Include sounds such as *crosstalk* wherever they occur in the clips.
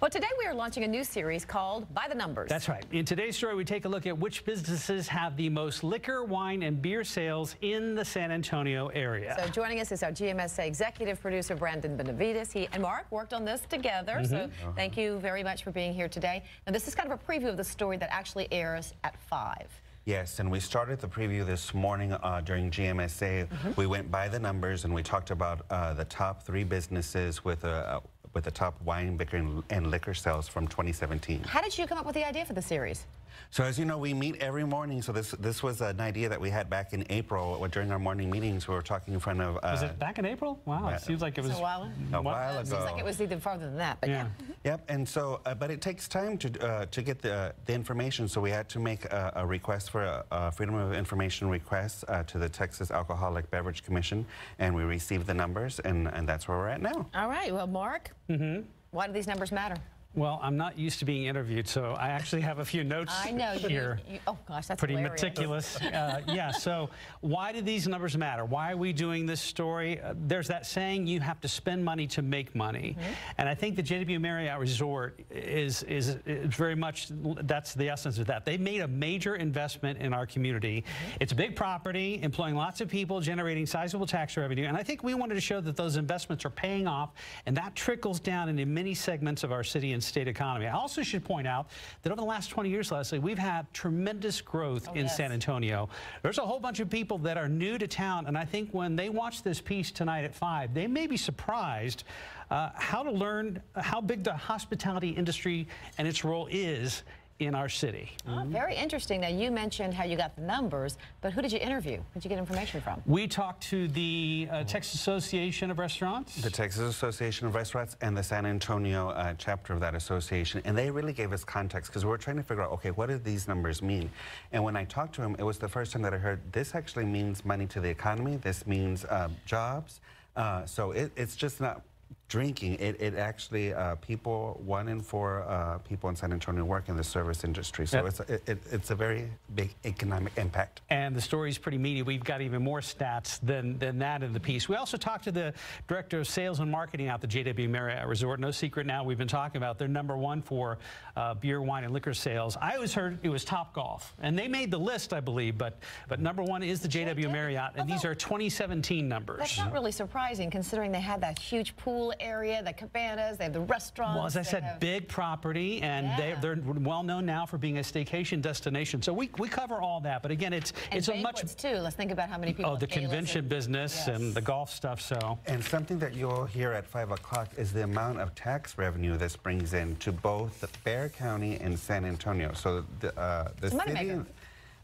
Well, today we are launching a new series called By the Numbers. That's right. In today's story, we take a look at which businesses have the most liquor, wine, and beer sales in the San Antonio area. So joining us is our GMSA executive producer, Brandon Benavides. He and Mark worked on this together. Mm -hmm. So uh-huh. thank you very much for being here today. Now, this is kind of a preview of the story that actually airs at 5. Yes, and we started the preview this morning uh, during GMSA. Mm -hmm. We went by the numbers and we talked about uh, the top three businesses with a, with the top wine, liquor, and liquor sales from 2017. How did you come up with the idea for the series? So as you know, we meet every morning. So this this was an idea that we had back in April during our morning meetings. We were talking in front of. Uh, was it back in April? Wow, it seems like it was a while, a while ago. It seems like it was even farther than that. But yeah. yeah. Yep. And so, uh, but it takes time to uh, to get the the information. So we had to make a, a request for a, a, freedom of information request uh, to the Texas Alcoholic Beverage Commission, and we received the numbers, and and that's where we're at now. All right. Well, Mark. Mm-hmm. Why do these numbers matter? Well, I'm not used to being interviewed, so I actually have a few notes I know, here. You, you, oh, gosh, that's Pretty hilarious. meticulous. uh, yeah, so why do these numbers matter? Why are we doing this story? Uh, there's that saying, you have to spend money to make money. Mm -hmm. And I think the JW Marriott Resort is, is, is, very much, that's the essence of that. They made a major investment in our community. Mm -hmm. It's a big property, employing lots of people, generating sizable tax revenue. And I think we wanted to show that those investments are paying off, and that trickles down into many segments of our city and state economy. I also should point out that over the last 20 years, Leslie, we've had tremendous growth oh, in yes. San Antonio. There's a whole bunch of people that are new to town, and I think when they watch this piece tonight at 5, they may be surprised uh, how to learn how big the hospitality industry and its role is in our city. Oh, very interesting. Now, you mentioned how you got the numbers, but who did you interview? Who did you get information from? We talked to the uh, Texas Association of Restaurants. The Texas Association of Restaurants and the San Antonio uh, chapter of that association. And they really gave us context because we were trying to figure out, okay, what do these numbers mean? And when I talked to them, it was the first time that I heard this actually means money to the economy. This means uh, jobs. Uh, so it, it's just not drinking, it, it actually, uh, people, one in four uh, people in San Antonio work in the service industry. So yep. it's, a, it, it's a very big economic impact. And the story is pretty meaty. We've got even more stats than, than that in the piece. We also talked to the director of sales and marketing at the JW Marriott Resort. No secret now, we've been talking about they're number one for uh, beer, wine, and liquor sales. I always heard it was Top Golf. And they made the list, I believe, but, but number one is the JW Marriott. And these are 2017 numbers. That's not really surprising considering they had that huge pool area, the cabanas, they have the restaurants. Well, as I said, have... big property, and yeah. they, are well known now for being a staycation destination. So we, we cover all that, but again, it's and it's a much too. Let's think about how many people. Oh, the convention and, business yes. and the golf stuff. So and something that you'll hear at five o'clock is the amount of tax revenue this brings in to both Bexar County and San Antonio. So the uh, the city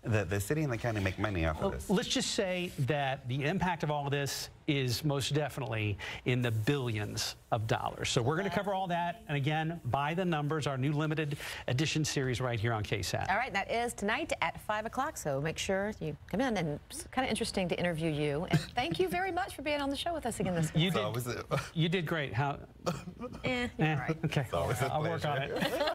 the, the city and the county make money off of this. Let's just say that the impact of all of this is most definitely in the billions of dollars. So we're going to cover all that. And again, by the numbers, our new limited edition series right here on KSAT. All right, that is tonight at 5 o'clock. So make sure you come in. And it's kind of interesting to interview you. And thank you very much for being on the show with us again this morning. You did, you did great. How? *laughs* eh, eh, right. Okay, I'll work on it. *laughs*